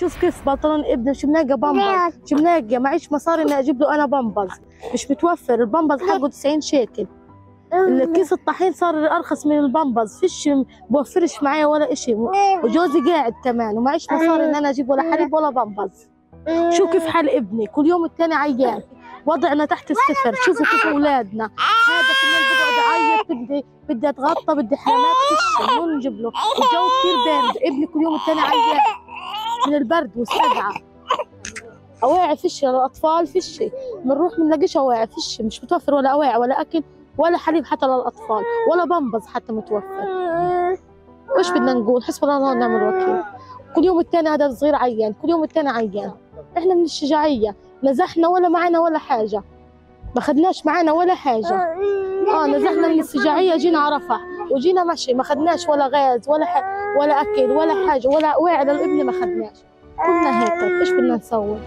شوف كيف بنطلون ابني مش ملاقي بامبرز؟ ملاقي معيش مصاري إني أجيب له أنا بامبرز. مش متوفر. البامبرز حقه 90 شيكل. الكيس الطحين صار أرخص من البامبرز. فيش بوفرش معايا ولا إشي. وجوزي قاعد كمان. ومعيش مصاري ان أنا أجيب ولا حليب ولا بامبرز. شو كيف حال ابني؟ كل يوم التاني عيان. وضعنا تحت الصفر شوفوا كيف أولادنا. هذا في الليل بقعد أعيط. بدي بدي أتغطى. بدي حمامات فيش. نجيب له. الجو كثير بارد. ابني كل يوم التاني عيان. من البرد والسقعه اواعي فيش للاطفال فيش. بنروح بنلاقيش اواعي فيش. مش متوفر ولا اواعي ولا أكل ولا حليب حتى للأطفال ولا بامبز حتى متوفر. إيش بدنا نقول؟ حسبنا الله ونعم الوكيل. كل يوم التاني هذا الصغير عيان كل يوم التاني عيان. إحنا من الشجاعية نزحنا ولا معنا ولا حاجة. ما خدناش معنا ولا حاجة. آه نزحنا من الشجاعية جينا على رفح وجينا مشي ما خدناش ولا غاز ولا ح... ولا أكل ولا حاجة ولا واعي للابن ما خدناش. كنا هيك إيش بدنا نسوي